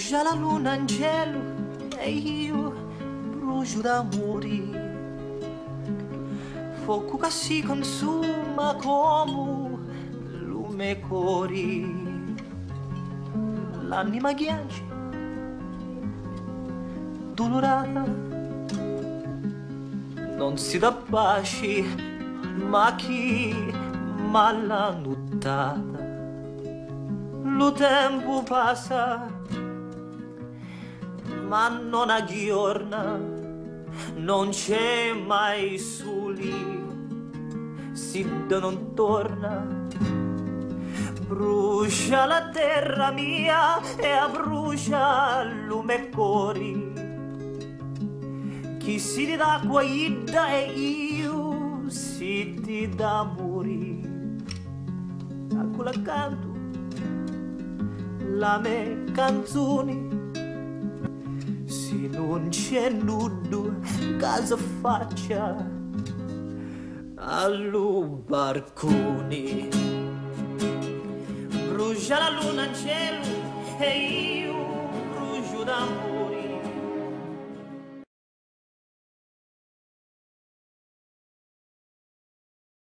Brucia la luna in cielo e io brucio d'amori. Fuoco che si consuma come lume cori. L'anima ghiaccia, dolorata, non si dà pace, ma chi mala nottata. Lo tempo passa, ma non aggiorna, non c'è mai soli, si non torna. Brucia la terra mia e abbrucia lume cori. Chi si dà guaida e io si ti dà morire. A quella canto la me canzoni se non c'è nudo casa faccia allo barcone brucia la luna in cielo e io brucio d'amore